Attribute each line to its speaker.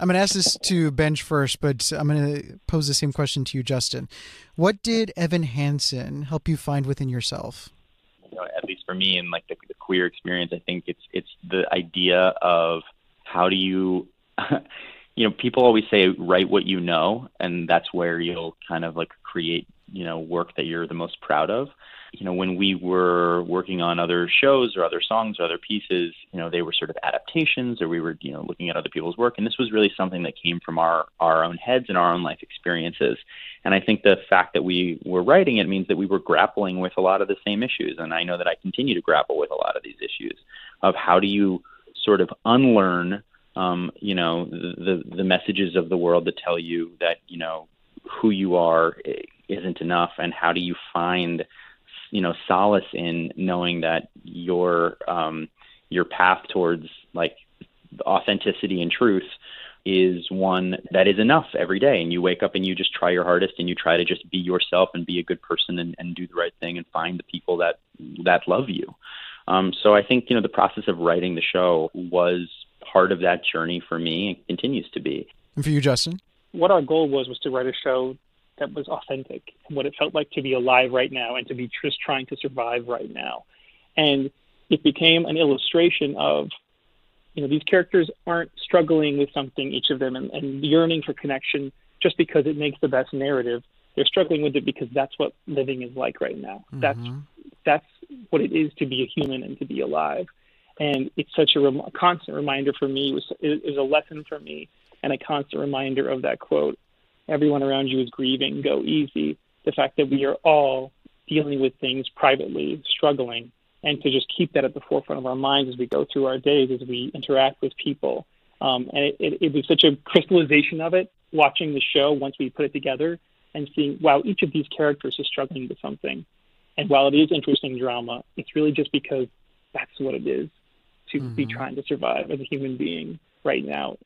Speaker 1: I'm going to ask this to Benj first, but I'm going to pose the same question to you, Justin. What did Evan Hansen help you find within yourself?
Speaker 2: You know, at least for me, and like the, the queer experience, I think it's it's the idea of how do you, you know, people always say write what you know, and that's where you'll kind of like create you know work that you're the most proud of you know, when we were working on other shows or other songs or other pieces, you know, they were sort of adaptations or we were, you know, looking at other people's work. And this was really something that came from our, our own heads and our own life experiences. And I think the fact that we were writing it means that we were grappling with a lot of the same issues. And I know that I continue to grapple with a lot of these issues of how do you sort of unlearn, um, you know, the, the, the messages of the world that tell you that, you know, who you are isn't enough? And how do you find you know solace in knowing that your um, your path towards like authenticity and truth is one that is enough every day? And you wake up and you just try your hardest and you try to just be yourself and be a good person and, and do the right thing and find the people that that love you. Um, so i think you know the process of writing the show was part of that journey for me and continues to be.
Speaker 1: And for you justin?
Speaker 3: What our goal was was to write a show that was authentic and what it felt like to be alive right now and to be just trying to survive right now. And it became an illustration of, you know, these characters aren't struggling with something, each of them, and, and yearning for connection just because it makes the best narrative. They're struggling with it because that's what living is like right now. Mm-hmm. That's that's what it is to be a human and to be alive. And it's such a rem- constant reminder for me. It was, it was a lesson for me and a constant reminder of that quote everyone around you is grieving, go easy. The fact that we are all dealing with things privately, struggling, and to just keep that at the forefront of our minds as we go through our days, as we interact with people. Um, and it, it, it was such a crystallization of it watching the show once we put it together and seeing, wow, each of these characters is struggling with something. And while it is interesting drama, it's really just because that's what it is to mm-hmm. be trying to survive as a human being right now